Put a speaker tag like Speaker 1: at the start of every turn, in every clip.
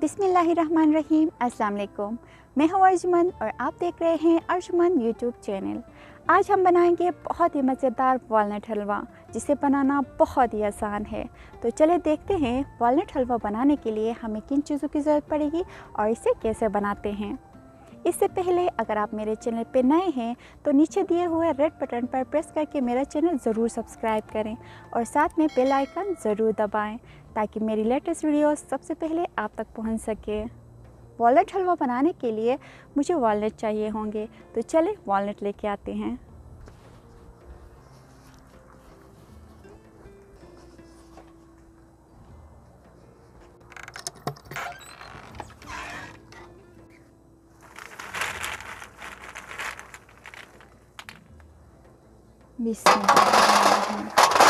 Speaker 1: बिसमीम वालेकुम मैं हूँ अर्जुमन और आप देख रहे हैं अर्जुमन यूट्यूब चैनल। आज हम बनाएँगे बहुत ही मज़ेदार वॉलनट हलवा, जिसे बनाना बहुत ही आसान है। तो चले देखते हैं वॉलनट हलवा बनाने के लिए हमें किन चीज़ों की ज़रूरत पड़ेगी और इसे कैसे बनाते हैं। इससे पहले अगर आप मेरे चैनल पर नए हैं तो नीचे दिए हुए रेड बटन पर प्रेस करके मेरा चैनल ज़रूर सब्सक्राइब करें और साथ में बेल आइकन ज़रूर दबाएँ, ताकि मेरी लेटेस्ट वीडियो सबसे पहले आप तक पहुँच सके। वॉलनट हलवा बनाने के लिए मुझे वॉलनट चाहिए होंगे। तो चले वॉलनट लेके आते हैं। बिस्मिल्लाह।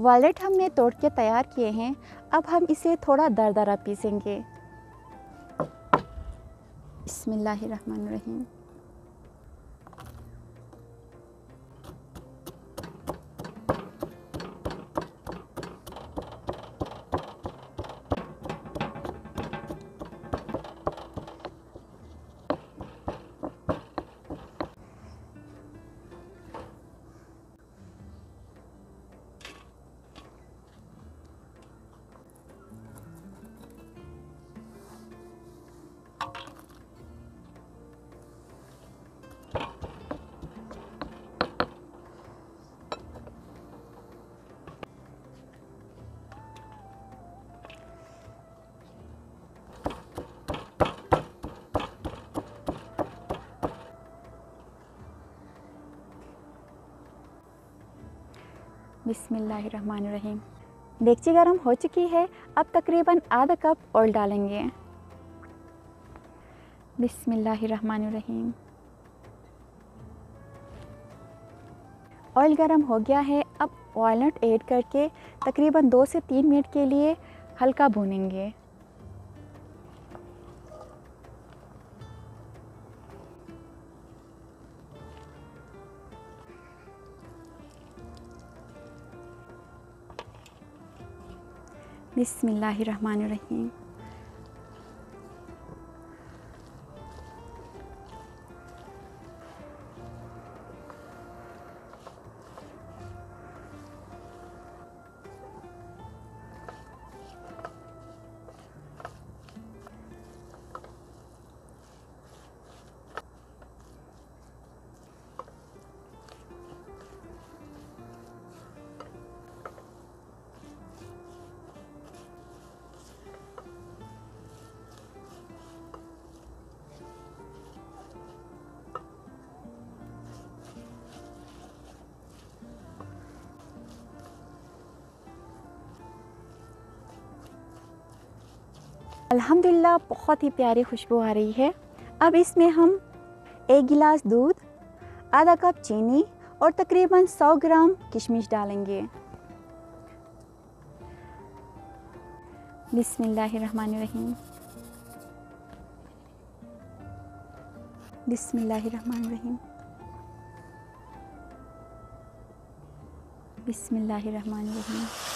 Speaker 1: वॉलेट हमने तोड़ के तैयार किए हैं। अब हम इसे थोड़ा दर दरा पीसेंगे। बसमीम बिसमीम देखची गर्म हो चुकी है। अब तकरीबन आधा कप ऑयल डालेंगे। बिसमीम ऑयल गर्म हो गया है। अब वॉलनट ऐड करके तकरीबन दो से तीन मिनट के लिए हल्का भूनेंगे। बिसमीम अल्हम्दुलिल्लाह, बहुत ही प्यारी खुशबू आ रही है। अब इसमें हम एक गिलास दूध, आधा कप चीनी और तकरीबन 100 ग्राम किशमिश डालेंगे। बिस्मिल्लाहिर्रहमानिर्रहीम। बिस्मिल्लाहिर्रहमानिर्रहीम। बिस्मिल्लाहिर्रहमानिर्रहीम।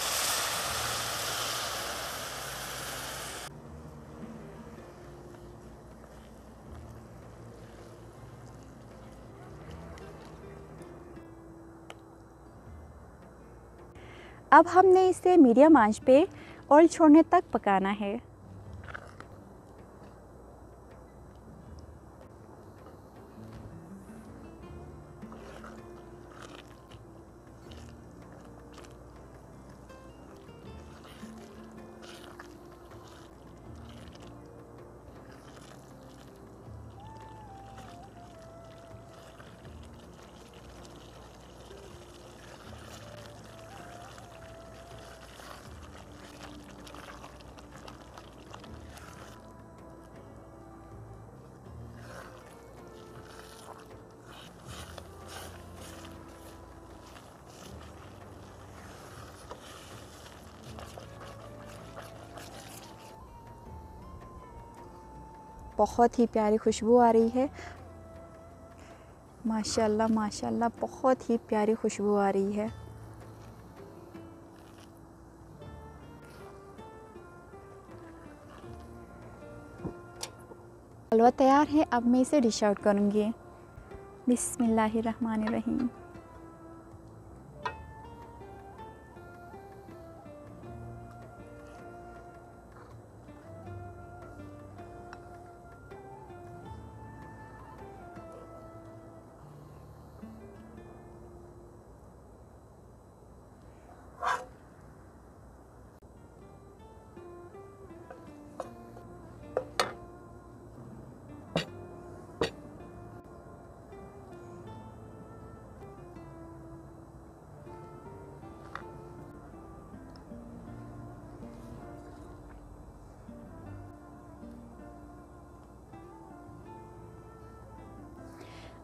Speaker 1: अब हमने इसे मीडियम आँच पे ऑयल छोड़ने तक पकाना है। बहुत ही प्यारी खुशबू आ रही है। माशाल्लाह माशाल्लाह, बहुत ही प्यारी खुशबू आ रही है। हलवा तैयार है, अब मैं इसे डिश आउट करूँगी। बिस्मिल्लाहिर्रहमानिर्रहीम।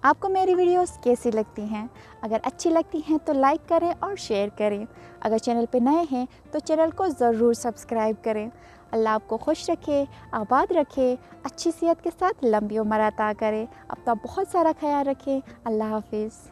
Speaker 1: आपको मेरी वीडियोस कैसी लगती हैं? अगर अच्छी लगती हैं तो लाइक करें और शेयर करें। अगर चैनल पर नए हैं तो चैनल को ज़रूर सब्सक्राइब करें। अल्लाह आपको खुश रखे, आबाद रखे, अच्छी सेहत के साथ लंबी उम्र अता करें। अपना बहुत सारा ख्याल रखें। अल्लाह हाफिज़।